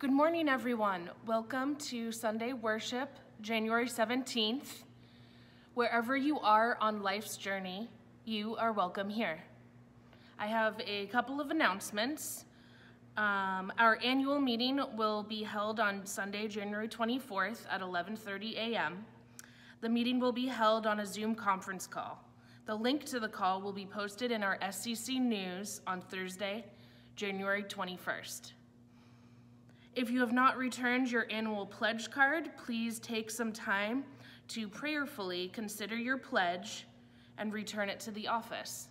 Good morning, everyone. Welcome to Sunday worship, January 17th. Wherever you are on life's journey, you are welcome here. I have a couple of announcements. Um, our annual meeting will be held on Sunday, January 24th at 11:30 a.m. The meeting will be held on a Zoom conference call. The link to the call will be posted in our SCC News on Thursday, January 21st. If you have not returned your annual pledge card, please take some time to prayerfully consider your pledge and return it to the office.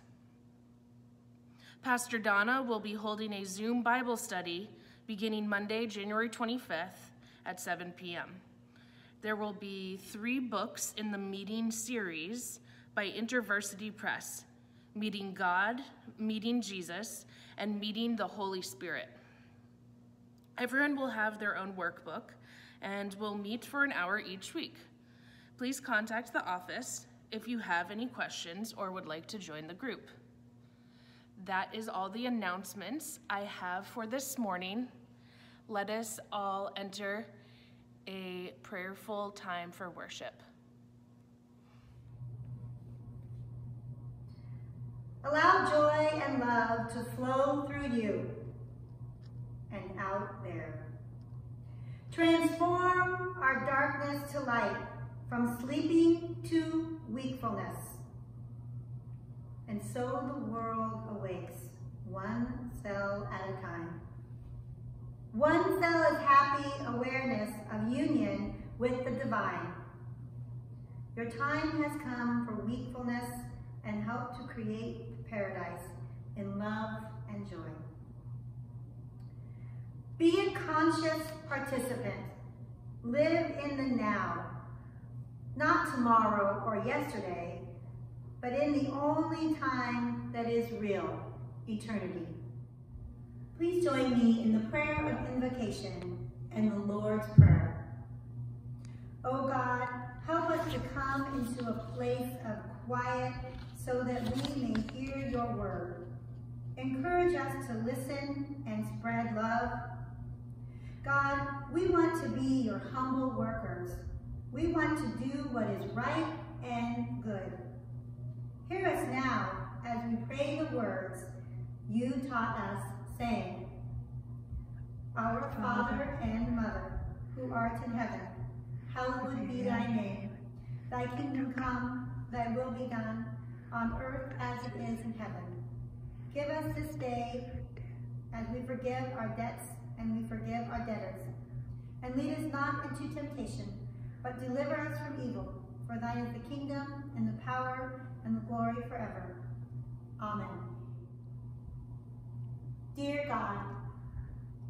Pastor Donna will be holding a Zoom Bible study beginning Monday, January 25th at 7 p.m. There will be three books in the meeting series by InterVarsity Press, Meeting God, Meeting Jesus, and Meeting the Holy Spirit. Everyone will have their own workbook and we'll meet for an hour each week. Please contact the office if you have any questions or would like to join the group. That is all the announcements I have for this morning. Let us all enter a prayerful time for worship. Allow joy and love to flow through you and out there. Transform our darkness to light, from sleeping to wakefulness. And so the world awakes, one cell at a time. One cell is happy awareness of union with the divine. Your time has come for wakefulness and help to create paradise in love and joy. Be a conscious participant. Live in the now, not tomorrow or yesterday, but in the only time that is real, eternity. Please join me in the prayer of invocation and the Lord's Prayer. O oh God, help us to come into a place of quiet so that we may hear your word. Encourage us to listen and spread love. God, we want to be your humble workers. We want to do what is right and good. Hear us now as we pray the words you taught us, saying, Our Father and Mother, who art in heaven, hallowed be thy name. Thy kingdom come, thy will be done, on earth as it is in heaven. Give us this day as we forgive our debts and we forgive our debtors. And lead us not into temptation, but deliver us from evil. For thine is the kingdom and the power and the glory forever. Amen. Dear God,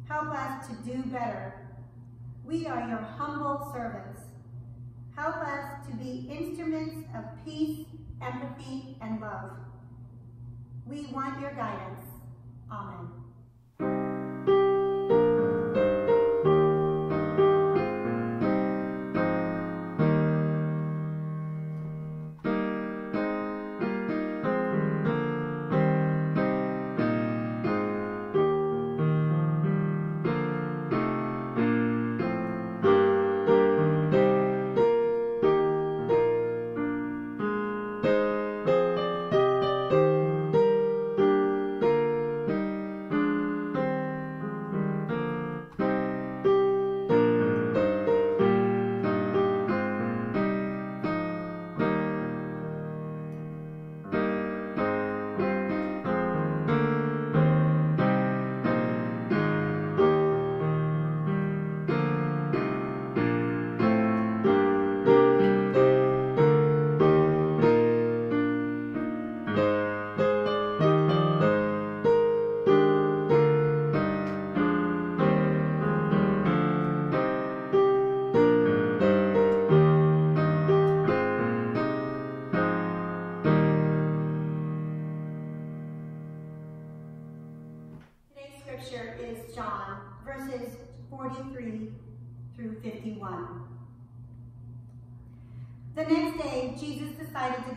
help us to do better. We are your humble servants. Help us to be instruments of peace empathy, and love. We want your guidance. Amen.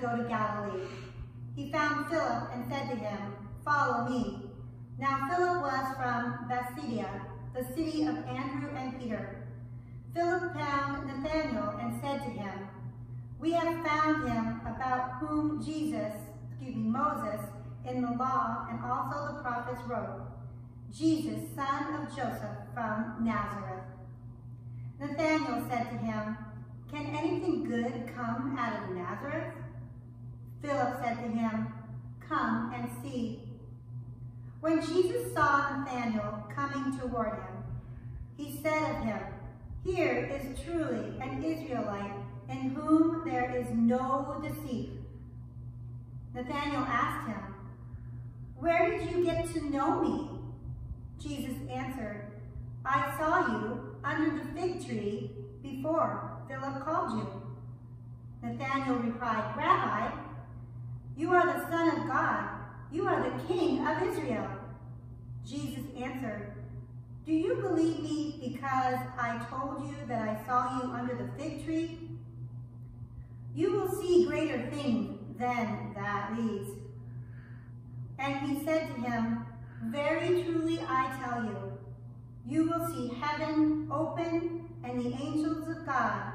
Go to Galilee. He found Philip and said to him, Follow me. Now Philip was from Bethsaida, the city of Andrew and Peter. Philip found Nathanael and said to him, We have found him about whom Jesus, excuse me, Moses, in the law and also the prophets wrote, Jesus, son of Joseph from Nazareth. Nathanael said to him, Can anything good come out of Nazareth? Philip said to him, Come and see. When Jesus saw Nathanael coming toward him, he said of him, Here is truly an Israelite in whom there is no deceit. Nathanael asked him, Where did you get to know me? Jesus answered, I saw you under the fig tree before Philip called you. Nathanael replied, Rabbi, you are the Son of God. You are the King of Israel. Jesus answered, Do you believe me because I told you that I saw you under the fig tree? You will see greater things than that leads. And he said to him, Very truly I tell you, you will see heaven open and the angels of God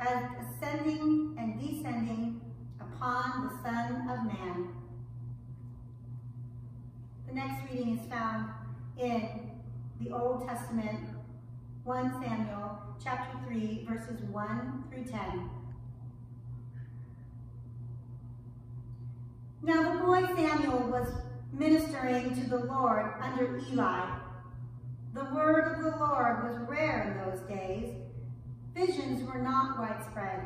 as ascending and descending upon the Son of Man. The next reading is found in the Old Testament, 1 Samuel chapter 3, verses 1 through 10. Now the boy Samuel was ministering to the Lord under Eli. The word of the Lord was rare in those days. Visions were not widespread.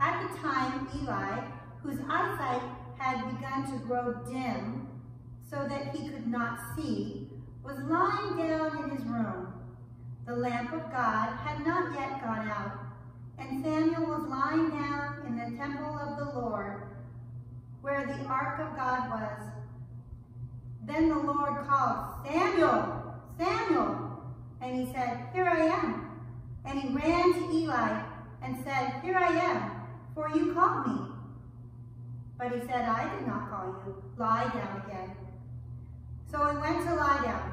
At the time, Eli, whose eyesight had begun to grow dim so that he could not see, was lying down in his room. The lamp of God had not yet gone out, and Samuel was lying down in the temple of the Lord, where the ark of God was. Then the Lord called, Samuel, Samuel. And he said, Here I am. And he ran to Eli and said, Here I am for you called me. But he said, I did not call you. Lie down again. So he went to lie down.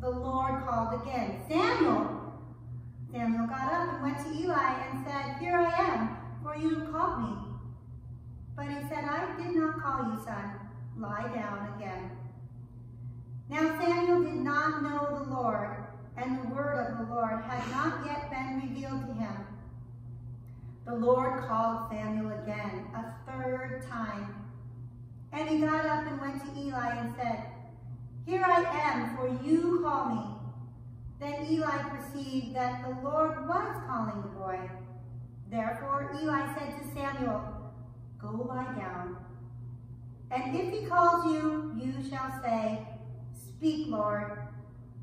The Lord called again, Samuel. Samuel got up and went to Eli and said, Here I am, for you called me. But he said, I did not call you, son. Lie down again. Now Samuel did not know the Lord, and the word of the Lord had not yet been revealed to him. The Lord called Samuel again, a third time. And he got up and went to Eli and said, Here I am, for you call me. Then Eli perceived that the Lord was calling the boy. Therefore Eli said to Samuel, Go lie down. And if he calls you, you shall say, Speak, Lord,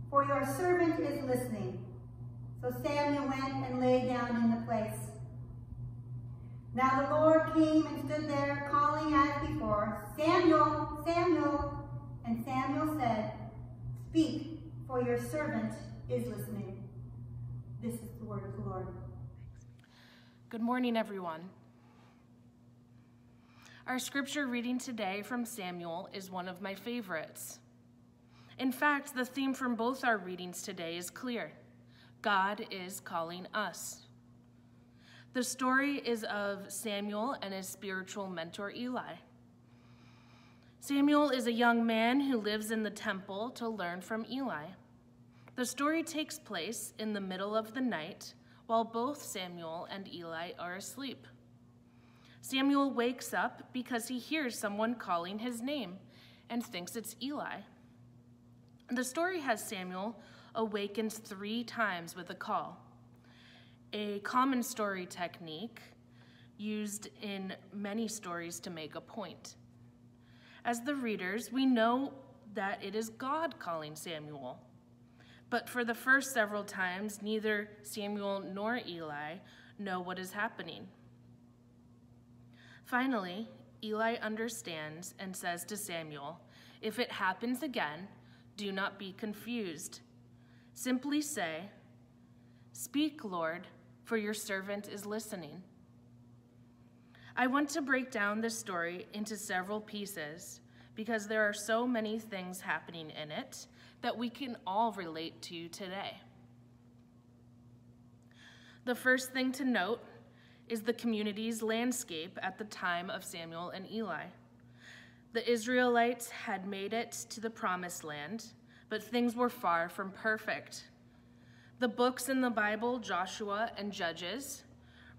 for your servant is listening. So Samuel went and lay down in the place. Now the Lord came and stood there, calling as before, Samuel, Samuel. And Samuel said, Speak, for your servant is listening. This is the word of the Lord. Good morning, everyone. Our scripture reading today from Samuel is one of my favorites. In fact, the theme from both our readings today is clear God is calling us. The story is of Samuel and his spiritual mentor, Eli. Samuel is a young man who lives in the temple to learn from Eli. The story takes place in the middle of the night while both Samuel and Eli are asleep. Samuel wakes up because he hears someone calling his name and thinks it's Eli. The story has Samuel awakens three times with a call a common story technique used in many stories to make a point. As the readers, we know that it is God calling Samuel. But for the first several times, neither Samuel nor Eli know what is happening. Finally, Eli understands and says to Samuel, If it happens again, do not be confused. Simply say, Speak, Lord, for your servant is listening. I want to break down this story into several pieces because there are so many things happening in it that we can all relate to today. The first thing to note is the community's landscape at the time of Samuel and Eli. The Israelites had made it to the promised land, but things were far from perfect. The books in the Bible, Joshua and Judges,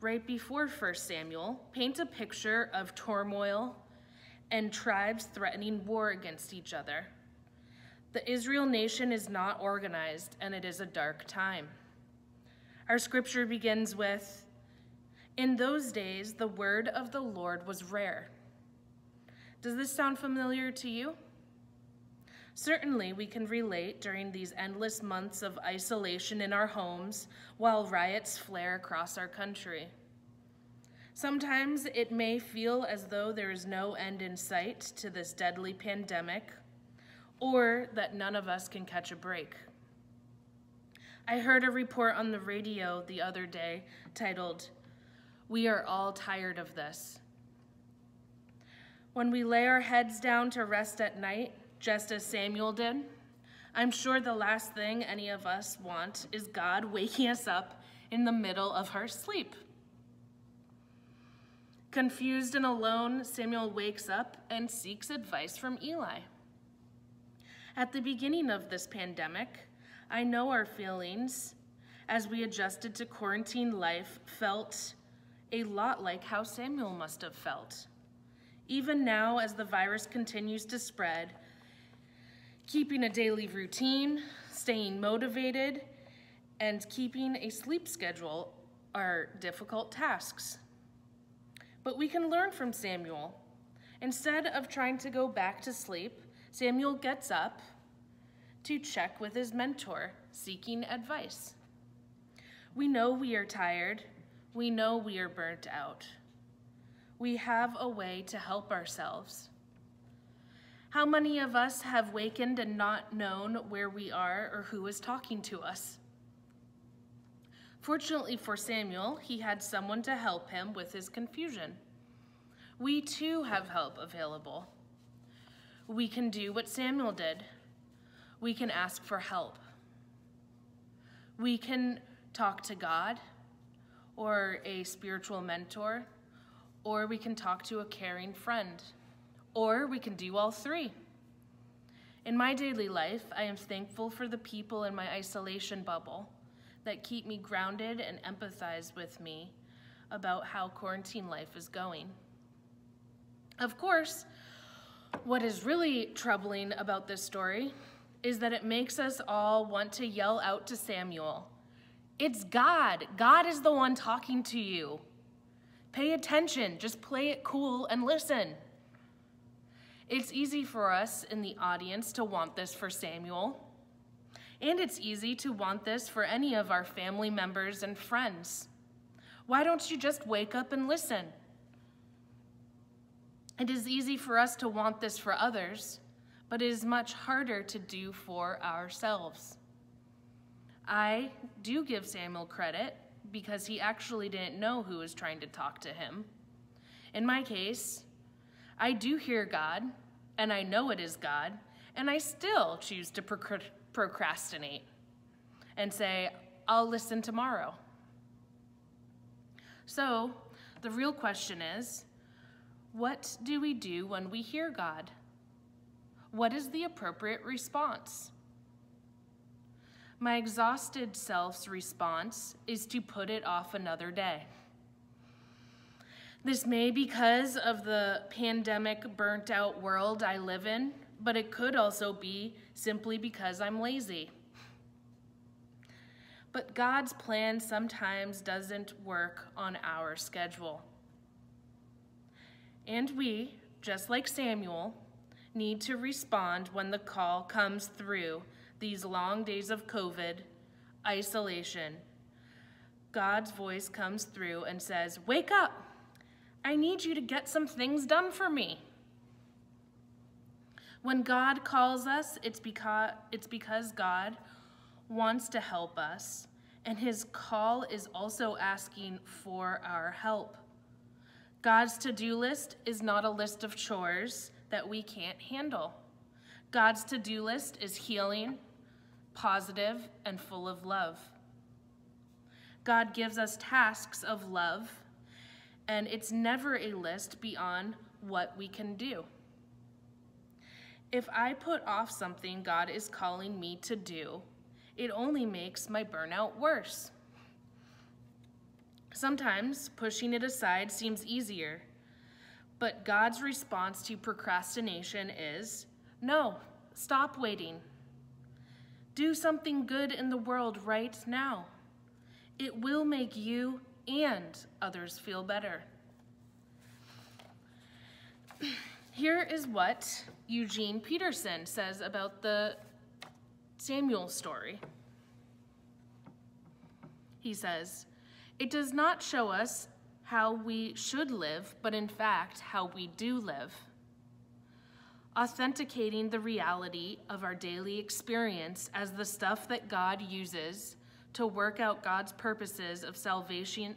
right before 1 Samuel, paint a picture of turmoil and tribes threatening war against each other. The Israel nation is not organized, and it is a dark time. Our scripture begins with In those days, the word of the Lord was rare. Does this sound familiar to you? Certainly, we can relate during these endless months of isolation in our homes while riots flare across our country. Sometimes it may feel as though there is no end in sight to this deadly pandemic, or that none of us can catch a break. I heard a report on the radio the other day titled, We Are All Tired of This. When we lay our heads down to rest at night, just as Samuel did, I'm sure the last thing any of us want is God waking us up in the middle of our sleep. Confused and alone, Samuel wakes up and seeks advice from Eli. At the beginning of this pandemic, I know our feelings as we adjusted to quarantine life felt a lot like how Samuel must have felt. Even now, as the virus continues to spread, keeping a daily routine, staying motivated, and keeping a sleep schedule are difficult tasks. But we can learn from Samuel. Instead of trying to go back to sleep, Samuel gets up to check with his mentor, seeking advice. We know we are tired. We know we are burnt out. We have a way to help ourselves. How many of us have wakened and not known where we are or who is talking to us? Fortunately for Samuel, he had someone to help him with his confusion. We too have help available. We can do what Samuel did. We can ask for help. We can talk to God or a spiritual mentor, or we can talk to a caring friend. Or we can do all three. In my daily life, I am thankful for the people in my isolation bubble that keep me grounded and empathize with me about how quarantine life is going. Of course, what is really troubling about this story is that it makes us all want to yell out to Samuel, It's God. God is the one talking to you. Pay attention, just play it cool and listen. It's easy for us in the audience to want this for Samuel. And it's easy to want this for any of our family members and friends. Why don't you just wake up and listen? It is easy for us to want this for others, but it is much harder to do for ourselves. I do give Samuel credit because he actually didn't know who was trying to talk to him. In my case, I do hear God, and I know it is God, and I still choose to procrastinate and say, I'll listen tomorrow. So, the real question is what do we do when we hear God? What is the appropriate response? My exhausted self's response is to put it off another day. This may be because of the pandemic burnt out world I live in, but it could also be simply because I'm lazy. But God's plan sometimes doesn't work on our schedule. And we, just like Samuel, need to respond when the call comes through these long days of COVID, isolation. God's voice comes through and says, Wake up! I need you to get some things done for me. When God calls us, it's because, it's because God wants to help us, and his call is also asking for our help. God's to do list is not a list of chores that we can't handle. God's to do list is healing, positive, and full of love. God gives us tasks of love, and it's never a list beyond what we can do. If I put off something God is calling me to do, it only makes my burnout worse. Sometimes pushing it aside seems easier, but God's response to procrastination is no, stop waiting. Do something good in the world right now. It will make you and others feel better. Here is what Eugene Peterson says about the Samuel story. He says, It does not show us how we should live, but in fact, how we do live. Authenticating the reality of our daily experience as the stuff that God uses to work out God's purposes of salvation,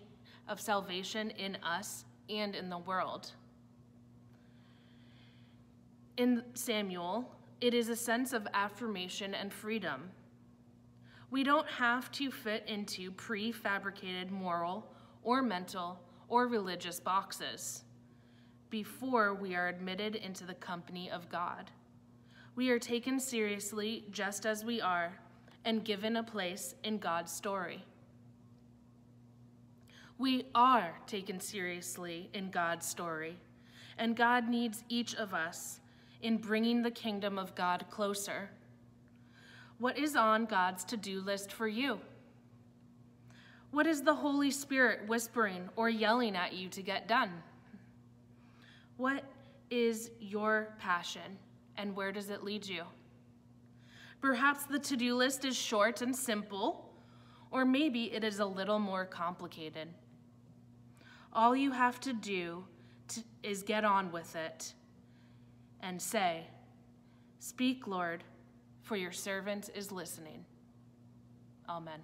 of salvation in us and in the world. In Samuel, it is a sense of affirmation and freedom. We don't have to fit into prefabricated moral or mental or religious boxes before we are admitted into the company of God. We are taken seriously just as we are and given a place in God's story. We are taken seriously in God's story, and God needs each of us in bringing the kingdom of God closer. What is on God's to do list for you? What is the Holy Spirit whispering or yelling at you to get done? What is your passion and where does it lead you? Perhaps the to do list is short and simple, or maybe it is a little more complicated. All you have to do to, is get on with it and say, Speak, Lord, for your servant is listening. Amen.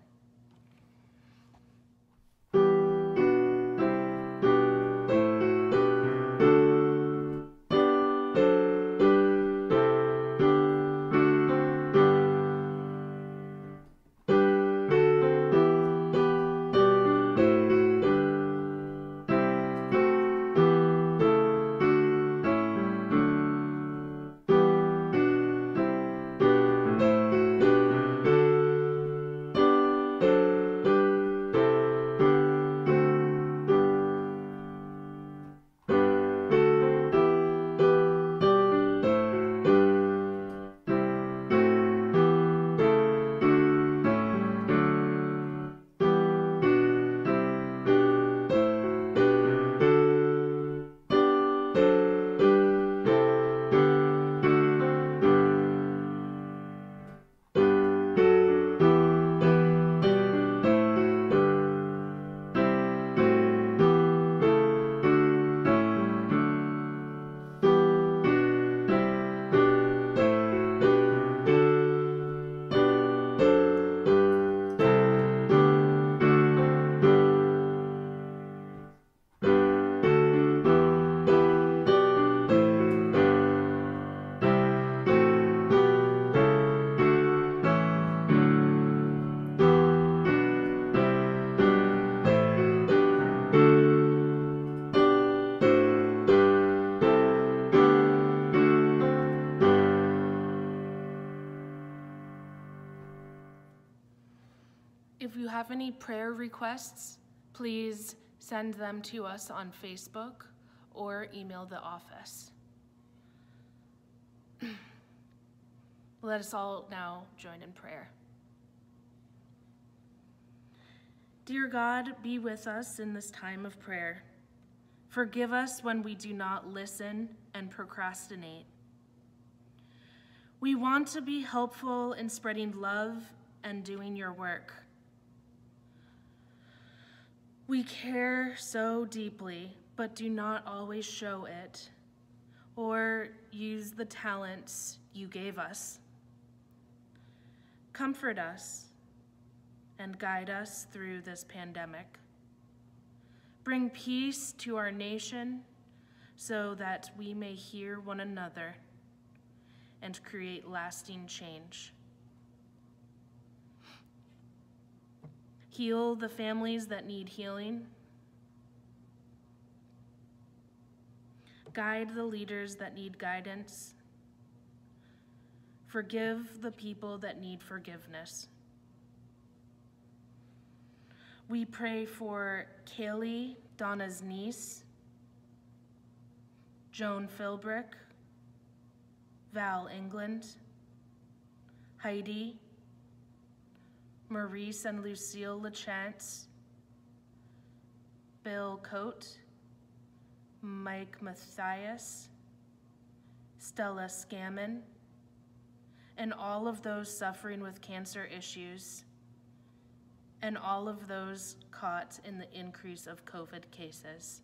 Prayer requests, please send them to us on Facebook or email the office. Let us all now join in prayer. Dear God, be with us in this time of prayer. Forgive us when we do not listen and procrastinate. We want to be helpful in spreading love and doing your work. We care so deeply, but do not always show it or use the talents you gave us. Comfort us and guide us through this pandemic. Bring peace to our nation, so that we may hear one another and create lasting change. Heal the families that need healing. Guide the leaders that need guidance. Forgive the people that need forgiveness. We pray for Kaylee, Donna's niece, Joan Philbrick, Val England, Heidi, Maurice and Lucille LaChance, Bill Coate, Mike Matthias, Stella Scammon, and all of those suffering with cancer issues, and all of those caught in the increase of COVID cases.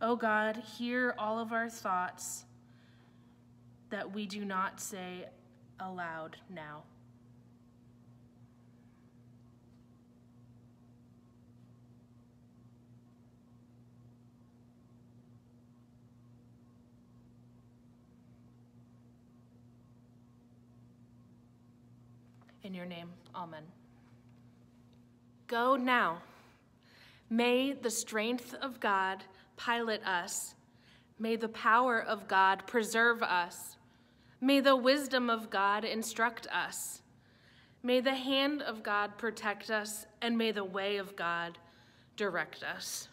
Oh God, hear all of our thoughts that we do not say aloud now. In your name, amen. Go now. May the strength of God pilot us. May the power of God preserve us. May the wisdom of God instruct us. May the hand of God protect us, and may the way of God direct us.